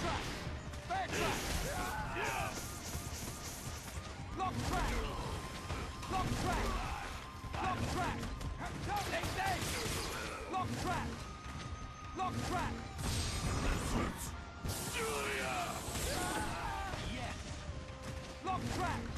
track! Fair track! Lock track! Lock track! Lock track! They say! Lock track! Lock track! Julia! Yes! Lock track!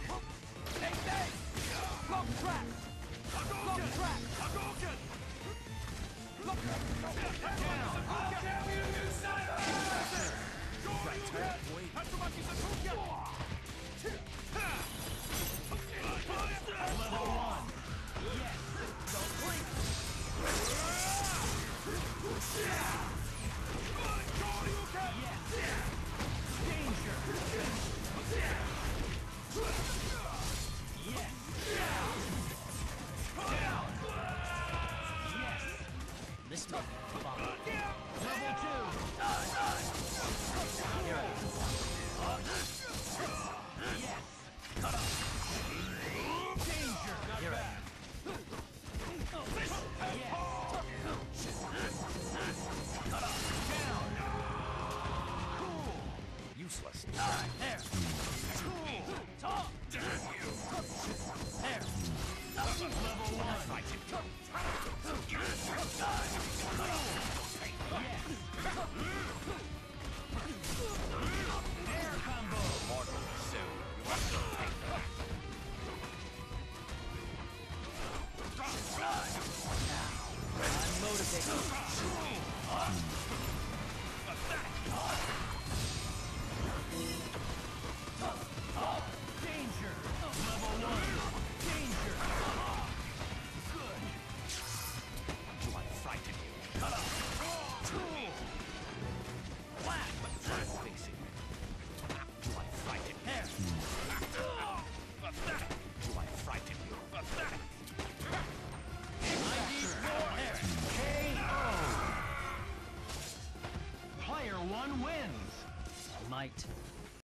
Block track! Block track! Block track! How dare you, you son of a bitch! Your you head! Tatsumaki's a Fuck. Super! night.